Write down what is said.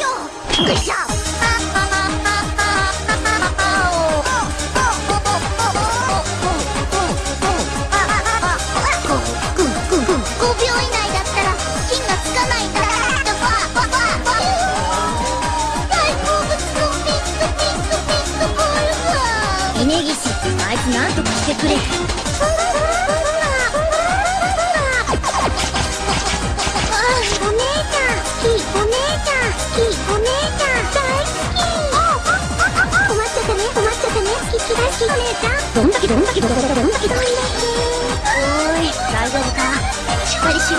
よ。いしょ峯岸あいつなんとかしてくれ。お姉ちゃん。キお姉ちゃん。キお姉ちゃん。大好き。困っちゃったね困っちゃったねキキ大好き。お姉ちゃんどんだけどんだけどんだけどんだけどんだけおーい大丈夫かしっかりしろ